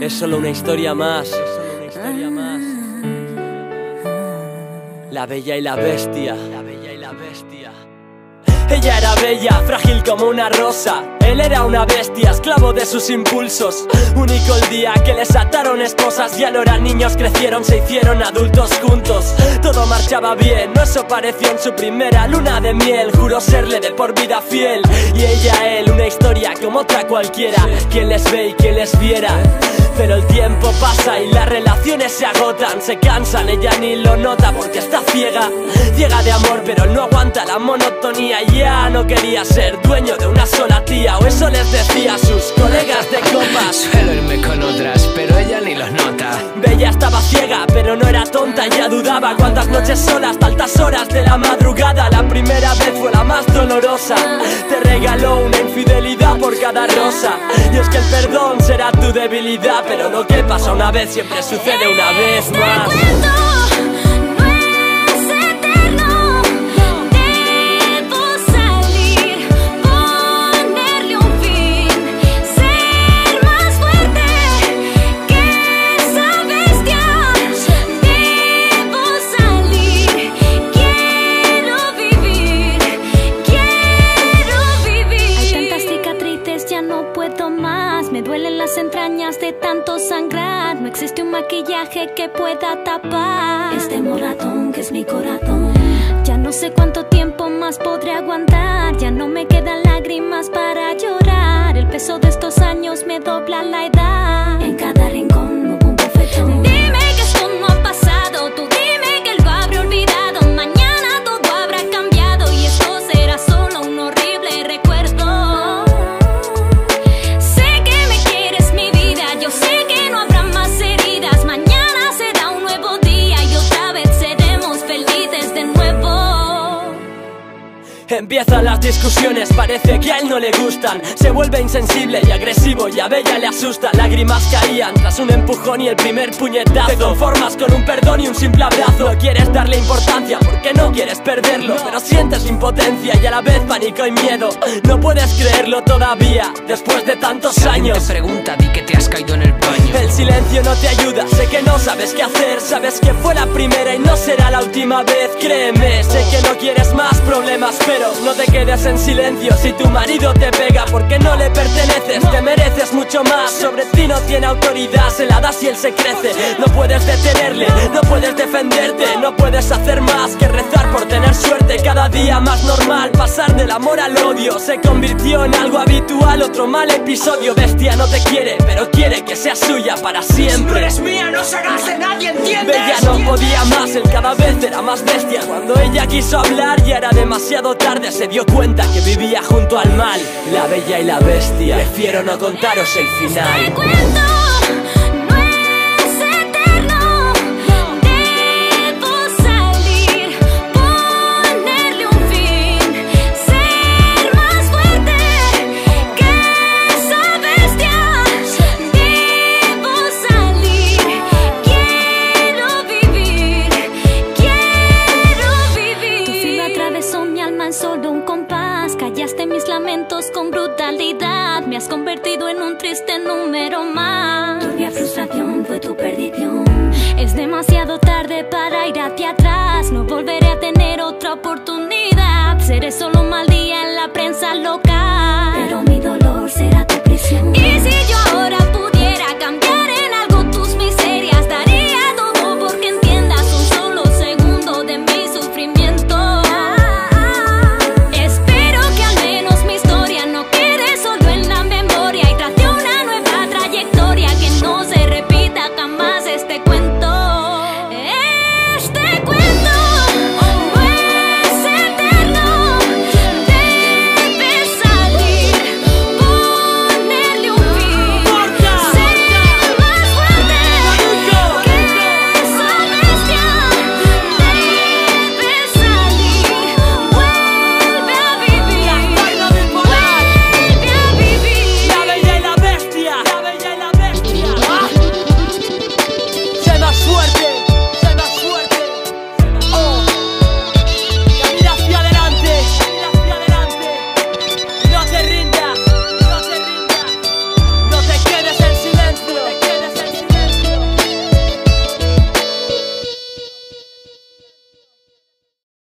Es solo una historia más. La bella y la bestia. La bella y la bestia. Ella era bella, frágil como una rosa. Él era una bestia, esclavo de sus impulsos. Único el día que les ataron esposas. Ya no eran niños, crecieron, se hicieron adultos juntos. Todo marchaba bien, no eso pareció en su primera luna de miel. Juró serle de por vida fiel. Y ella, él, una historia como otra cualquiera. Quien les ve y quien les viera. Pero el tiempo pasa y las relaciones se agotan, se cansan, ella ni lo nota porque está ciega, ciega de amor, pero no aguanta la monotonía. Ya no quería ser dueño de una sola tía, o eso les decía a sus colegas de copas. Suelo irme con otras, pero ella ni los nota. Bella estaba ciega, pero no era tonta, ya dudaba cuántas noches solas, hasta altas horas de la madrugada. La primera vez fue la más dolorosa, te regaló una infidelidad por cada rosa. Y es que el perdón será tu debilidad pero lo que pasa una vez siempre sucede una vez más. Entrañas de tanto sangrar. No existe un maquillaje que pueda tapar este moratón que es mi corazón. Ya no sé cuánto tiempo más podré aguantar. Ya no me quedan lágrimas para llorar. El peso de estos años me dobla la edad. Empiezan las discusiones, parece que a él no le gustan. Se vuelve insensible y agresivo y a Bella le asusta. Lágrimas caían tras un empujón y el primer puñetazo. Te conformas con un perdón y un simple abrazo. No quieres darle importancia porque no quieres perderlo. Pero sientes impotencia y a la vez pánico y miedo. No puedes creerlo todavía, después de tantos años. te pregunta, di que te has caído en el baño. El silencio no te ayuda, sé que no sabes qué hacer. Sabes que fue la primera y no será la última vez. Créeme, sé que no quieres más problemas pero no te quedes en silencio si tu marido te pega porque no le perteneces, te mereces mucho más. Sobre ti no tiene autoridad, se la das y él se crece. No puedes detenerle, no puedes defenderte, no puedes hacer más que rezar. Cada día más normal, pasar del amor al odio se convirtió en algo habitual. Otro mal episodio, bestia no te quiere, pero quiere que sea suya para siempre. eres mía, no se de nadie, ¿entiendes? Bella no podía más, él cada vez era más bestia. Cuando ella quiso hablar ya era demasiado tarde se dio cuenta que vivía junto al mal La bella y la bestia Prefiero no contaros el final con brutalidad. Me has convertido en un triste número más. Tu frustración fue tu perdición. Es demasiado tarde para ir hacia atrás. No volveré a tener otra oportunidad. Seré solo un mal día en la prensa local